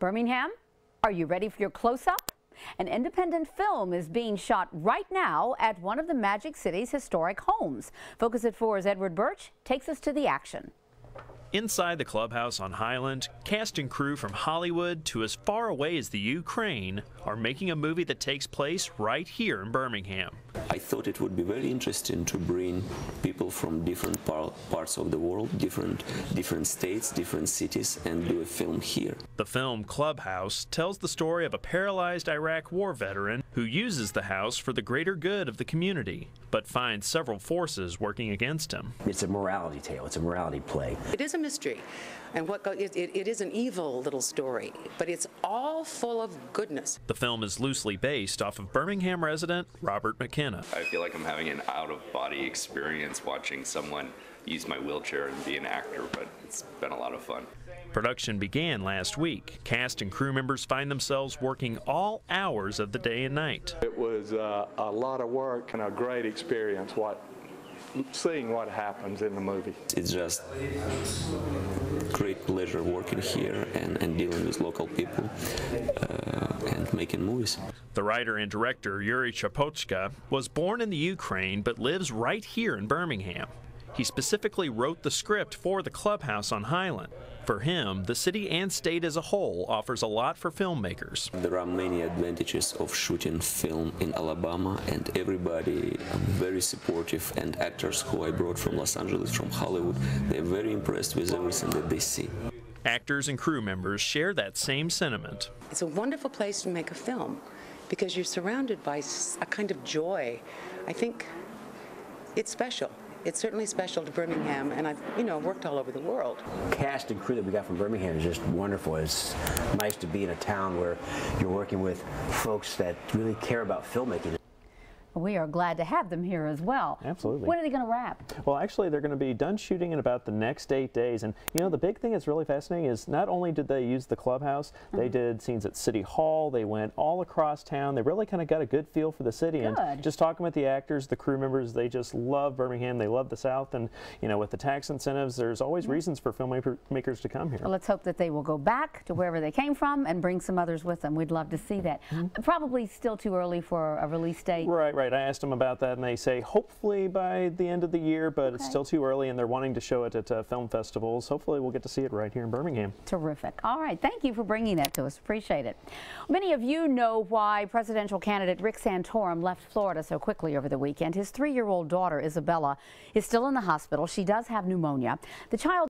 Birmingham, are you ready for your close-up? An independent film is being shot right now at one of the Magic City's historic homes. Focus at 4's Edward Burch takes us to the action. Inside the clubhouse on Highland, cast and crew from Hollywood to as far away as the Ukraine are making a movie that takes place right here in Birmingham. I thought it would be very interesting to bring people from different par parts of the world, different different states, different cities, and do a film here. The film Clubhouse tells the story of a paralyzed Iraq war veteran who uses the house for the greater good of the community, but finds several forces working against him. It's a morality tale. It's a morality play. It is a mystery, and what go, it, it, it is an evil little story, but it's all full of goodness. The film is loosely based off of Birmingham resident Robert McKenna. I feel like I'm having an out-of-body experience watching someone use my wheelchair and be an actor, but it's been a lot of fun. Production began last week. Cast and crew members find themselves working all hours of the day and night. It was uh, a lot of work and a great experience. What seeing what happens in the movie. It's just great pleasure working here and, and dealing with local people uh, making movies. The writer and director Yuri Shapochka was born in the Ukraine but lives right here in Birmingham. He specifically wrote the script for the clubhouse on Highland. For him, the city and state as a whole offers a lot for filmmakers. There are many advantages of shooting film in Alabama, and everybody very supportive. And actors who I brought from Los Angeles, from Hollywood, they're very impressed with everything that they see. Actors and crew members share that same sentiment. It's a wonderful place to make a film because you're surrounded by a kind of joy. I think it's special it's certainly special to Birmingham, and I've you know worked all over the world. Cast and crew that we got from Birmingham is just wonderful. It's nice to be in a town where you're working with folks that really care about filmmaking. We are glad to have them here as well. Absolutely. When are they going to wrap? Well, actually, they're going to be done shooting in about the next eight days. And, you know, the big thing that's really fascinating is not only did they use the clubhouse, mm -hmm. they did scenes at City Hall, they went all across town. They really kind of got a good feel for the city. Good. And just talking with the actors, the crew members, they just love Birmingham. They love the South. And, you know, with the tax incentives, there's always mm -hmm. reasons for filmmakers to come here. Well, let's hope that they will go back to wherever they came from and bring some others with them. We'd love to see that. Mm -hmm. Probably still too early for a release date. Right, right. I asked them about that, and they say hopefully by the end of the year, but okay. it's still too early, and they're wanting to show it at uh, film festivals. Hopefully we'll get to see it right here in Birmingham. Terrific. All right, thank you for bringing that to us. Appreciate it. Many of you know why presidential candidate Rick Santorum left Florida so quickly over the weekend. His three-year-old daughter, Isabella, is still in the hospital. She does have pneumonia. The child